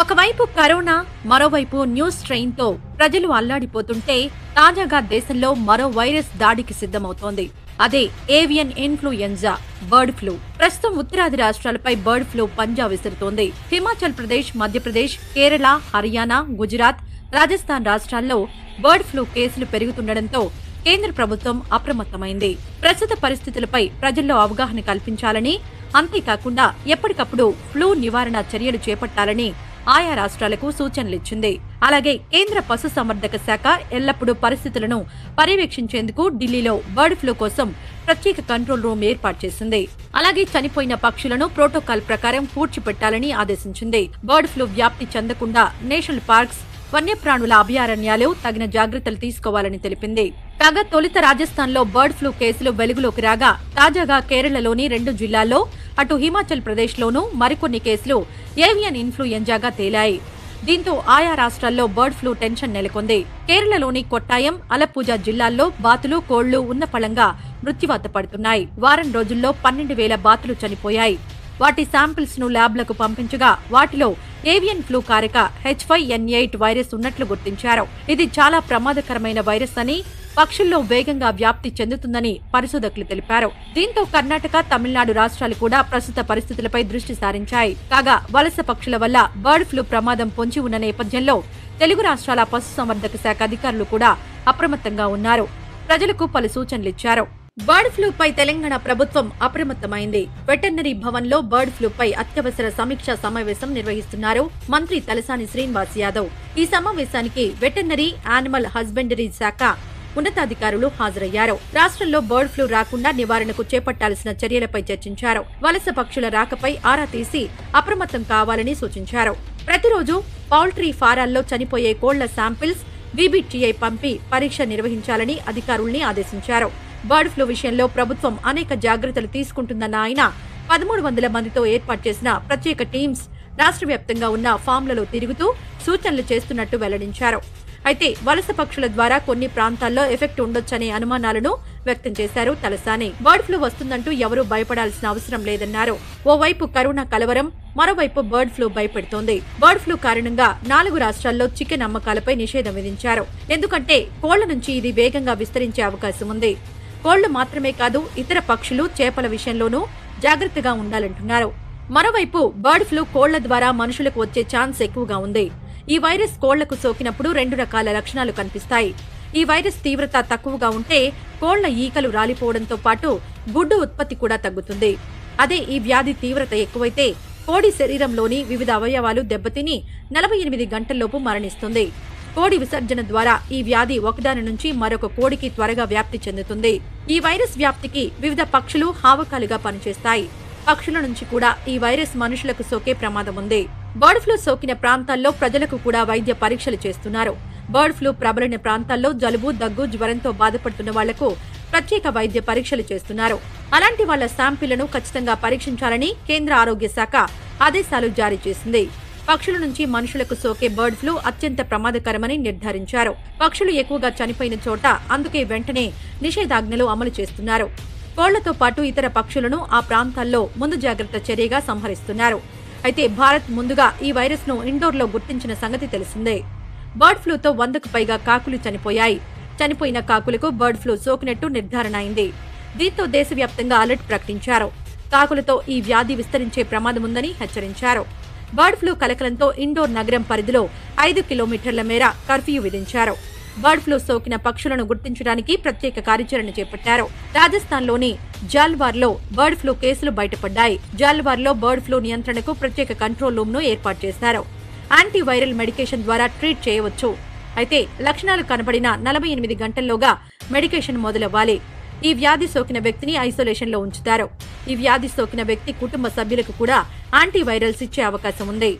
ఒకవైపు కరోనా మరోవైపు న్యూస్ స్ట్రెయిన్తో ప్రజలు అల్లాడిపోతుంటే తాజాగా దేశంలో మరో వైరస్ దాడికి సిద్ధమవుతోంది. అదే ఏవియన్ ఇన్ఫ్లుయెంజా బర్డ్ ఫ్లూ. ప్రస్తుతం ఉత్తరాది రాష్ట్రాలపై బర్డ్ ఫ్లూ పంజా విసురుతోంది. హిమాచల్ ప్రదేశ్ మధ్యప్రదేశ్ కేరళ హర్యానా గుజరాత్ రాజస్థాన్ రాష్ట్రాల్లో బర్డ్ ఫ్లూ కేసులు పెరుగుతుండటంతో కేంద్ర ప్రభుత్వం అప్రమత్తమైంది. ప్రస్తుత పరిస్థితులపై ప్రజల్లో అవగాహన కల్పించాలని అంతేకాకుండా ఎప్పటికప్పుడు ఫ్లూ నివారణ చర్యలు చేపట్టాలని ఆయా రాష్ట్రాలకు సూచనలిచ్చింది అలాగే కేంద్ర పశుసంవర్ధక శాఖ ఎల్లప్పుడూ పరిస్థితులను పర్యవేక్షించేందుకు ఢిల్లీలో బర్డ్ ఫ్లూ కోసం ప్రత్యేక కంట్రోల్ రూమ్ ఏర్పాటు చేసింది. అలాగే చనిపోయిన పక్షులను ప్రోటోకాల్ ప్రకారం పూడ్చిపెట్టాలని ఆదేశించింది. బర్డ్ ఫ్లూ వ్యాప్తి చెందకుండా నేషనల్ పార్క్స్ వన్యప్రాణుల అభయారణ్యాలు తగిన జాగ్రత్తలు తీసుకోవాలని తెలిపింది. కాగా తొలుత రాజస్థాన్లో బర్డ్ ఫ్లూ కేసులు వెలుగులోకి రాగా తాజాగా కేరళలోని రెండు జిల్లాల్లో అటు హిమాచల్ ప్రదేశ్లోనూ మరికొన్ని కేసులు ఏవియన్ ఇన్ఫ్లుయెంజాగా తేలాయి. దీంతో ఆయా రాష్ట్రాల్లో బర్డ్ ఫ్లూ టెన్షన్ నెలకొంది. కేరళలోని కొట్టాయం అలప్పుజ జిల్లాల్లో బాతులు కోళ్ళు ఉన్న ఫలంగా మృత్యువాత పడుతున్నాయి. వారం రోజుల్లో పన్నెండు వేల బాతులు చనిపోయాయి. వాటి శాంపిల్స్ను ల్యాబ్లకు పంపించగా వాటిలో ఏవియన్ ఫ్లూ కారక H five N eight virus ఉన్నట్లు గుర్తించారు. ఇది చాలా ప్రమాదకరమైన వైరస్ అని పక్షుల్లో వేగంగా వ్యాప్తి చెందుతుందని పరిశోధకులు తెలిపారు. దీంతో కర్ణాటక తమిళనాడు రాష్ట్రాలు కూడా ప్రస్తుత పరిస్థితులపై దృష్టి సారించాయి. కాగా వలస పక్షుల వల్ల బర్డ్ ఫ్లూ ప్రమాదం పొంచి ఉన్న నేపథ్యంలో తెలుగు రాష్ట్రాల పశుసంవర్ధక శాఖ అధికారులు కూడా అప్రమత్తంగా ఉన్నారు. ప్రజలకు పలు సూచనలిచ్చారు బర్డ్ ఫ్లూపై తెలంగాణ ప్రభుత్వం అప్రమత్తమైంది. వెటర్నరీ భవన్లో బర్డ్ ఫ్లూపై అత్యవసర సమీక్షా సమావేశం నిర్వహిస్తున్నారు మంత్రి తలసాని శ్రీనివాస్ యాదవ్. ఈ సమావేశానికి వెటర్నరీ యానిమల్ హస్బెండరీ శాఖ ఉన్నతాధికారులు హాజరయ్యారు. రాష్ట్రంలో బర్డ్ ఫ్లూ రాకుండా నివారణకు చేపట్టాల్సిన చర్యలపై చర్చించారు. వలస పక్షుల రాకపై ఆరా తీసి అప్రమత్తం కావాలని సూచించారు. ప్రతిరోజు పౌల్ట్రీ ఫారాల్లో చనిపోయే కోళ్ళ శాంపిల్స్ వీబీటీఐ పంపి పరీక్ష నిర్వహించాలని అధికారుల్ని ఆదేశించారు. బర్డ్ ఫ్లూ విషయంలో ప్రభుత్వం అనేక జాగ్రత్తలు తీసుకుంటుందన్న ఆయన పదమూడు వందల మందితో ఏర్పాటు చేసిన ప్రత్యేక టీమ్స్ రాష్ట్ర వ్యాప్తంగా ఉన్న ఫామ్లలో తిరుగుతూ సూచనలు చేస్తున్నట్టు వెల్లడించారు. అయితే వలస పక్షుల ద్వారా కొన్ని ప్రాంతాల్లో ఎఫెక్ట్ ఉండొచ్చనే అనుమానాలను వ్యక్తం చేశారు తలసాని. బర్డ్ ఫ్లూ వస్తుందంటూ ఎవరూ భయపడాల్సిన అవసరం లేదన్నారు. ఓవైపు కరోనా కలవరం మరోవైపు బర్డ్ ఫ్లూ భయపెడుతోంది. బర్డ్ ఫ్లూ కారణంగా నాలుగు రాష్ట్రాల్లో చికెన్ అమ్మకాలపై నిషేధం విధించారు. ఎందుకంటే కోళ్ళ నుంచి ఇది వేగంగా విస్తరించే అవకాశం ఉంది. కోళ్ళు మాత్రమే కాదు ఇతర పక్షులు చేపల విషయంలోనూ జాగ్రత్తగా ఉండాలంటున్నారు. మరోవైపు బర్డ్ ఫ్లూ కోళ్ళ ద్వారా మనుషులకు వచ్చే ఛాన్స్ ఎక్కువగా ఉంది. ఈ వైరస్ కోళ్ళకు సోకినప్పుడు రెండు రకాల లక్షణాలు కనిపిస్తాయి. ఈ వైరస్ తీవ్రత తక్కువగా ఉంటే కోళ్ళ ఈకలు రాలిపోవడంతో పాటు గుడ్డు ఉత్పత్తి కూడా తగ్గుతుంది. అదే ఈ వ్యాధి తీవ్రత ఎక్కువైతే కోడి శరీరంలోని వివిధ అవయవాలు దెబ్బతిని నలభై ఎనిమిది గంటల్లోపు మరణిస్తుంది. కోడి విసర్జన ద్వారా ఈ వ్యాధి ఒకదాని నుంచి మరొక కోడికి త్వరగా వ్యాప్తి చెందుతుంది. ఈ వైరస్ వ్యాప్తికి వివిధ పక్షులు హావకాలుగా పనిచేస్తాయి. పక్షుల నుంచి కూడా ఈ వైరస్ మనుషులకు సోకే ప్రమాదం ఉంది. బర్డ్ ఫ్లూ సోకిన ప్రాంతాల్లో ప్రజలకు కూడా వైద్య పరీక్షలు చేస్తున్నారు. బర్డ్ ఫ్లూ ప్రబలిన ప్రాంతాల్లో జలుబు దగ్గు జ్వరంతో బాధపడుతున్న వాళ్ళకు ప్రత్యేక వైద్య పరీక్షలు చేస్తున్నారు. అలాంటి వాళ్ళ శాంపిళ్ళను ఖచ్చితంగా పరీక్షించాలని కేంద్ర ఆరోగ్య శాఖ ఆదేశాలు జారీ చేసింది. పక్షుల నుంచి మనుషులకు సోకే బర్డ్ ఫ్లూ అత్యంత ప్రమాదకరమని నిర్ధారించారు. పక్షులు ఎక్కువగా చనిపోయిన చోట అందుకే వెంటనే నిషేధాజ్ఞలు అమలు చేస్తున్నారు. కోళ్ళతో పాటు ఇతర పక్షులను ఆ ప్రాంతాల్లో ముందు జాగ్రత్త చర్యగా సంహరిస్తున్నారు. అయితే భారత్ ముందుగా ఈ వైరస్ను ఇండోర్లో గుర్తించిన సంగతి తెలిసిందే. బర్డ్ ఫ్లూతో వందకు పైగా కాకులు చనిపోయాయి. చనిపోయిన కాకులకు బర్డ్ ఫ్లూ సోకినట్టు నిర్ధారణ అయింది. దీంతో దేశవ్యాప్తంగా అలర్ట్ ప్రకటించారు. కాకులతో ఈ వ్యాధి విస్తరించే ప్రమాదముందని హెచ్చరించారు. బర్డ్ ఫ్లూ కలకలంతో ఇండోర్ నగరం పరిధిలో ఐదు కిలోమీటర్ల మేర కర్ఫ్యూ విధించారు. బర్డ్ ఫ్లూ సోకిన పక్షులను గుర్తించడానికి ప్రత్యేక కార్యాచరణ చేపట్టారు. రాజస్థాన్లోని జాల్వార్లో బర్డ్ ఫ్లూ కేసులు బయటపడ్డాయి. జాల్వార్లో బర్డ్ ఫ్లూ నియంత్రణకు ప్రత్యేక కంట్రోల్ రూమ్ను ఏర్పాటు చేశారు. యాంటీవైరల్ మెడికేషన్ ద్వారా ట్రీట్ చేయవచ్చు. అయితే లక్షణాలు కనబడిన నలభై ఎనిమిది గంటల్లోగా మెడికేషన్ మొదలవ్వాలి. ఈ వ్యాధి సోకిన వ్యక్తిని ఐసోలేషన్లో ఉంచుతారు. ఈ వ్యాధి సోకిన వ్యక్తి కుటుంబ సభ్యులకు కూడా యాంటీవైరల్స్ ఇచ్చే అవకాశం ఉంది.